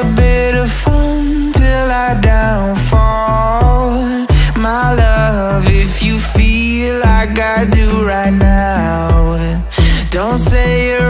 a bit of fun till I downfall. My love, if you feel like I do right now Don't say you're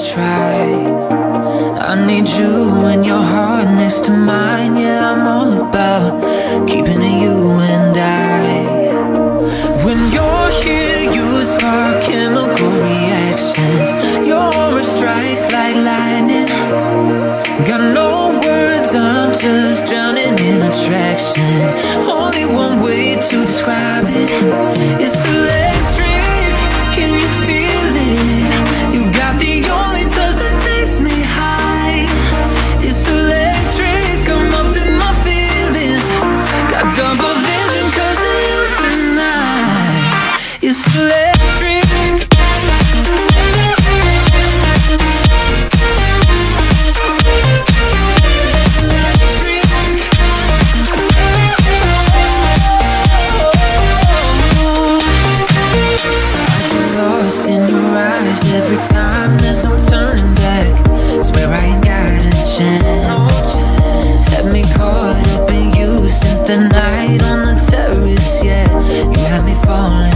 Try. I need you and your heart next to mine. Yeah, I'm all about keeping it you and I. When you're here, you spark chemical reactions. Your aura strikes like lightning. Got no words, I'm just drowning in attraction. Only one way to describe it. It's night on the terrace, yeah. You had me falling.